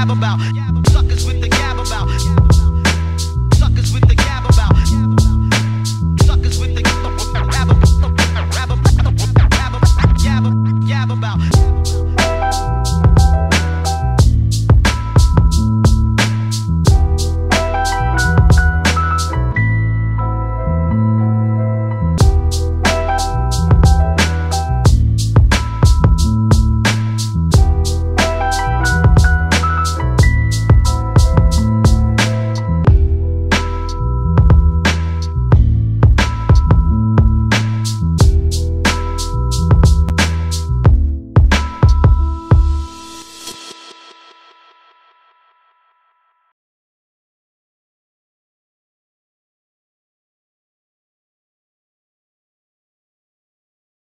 gab about.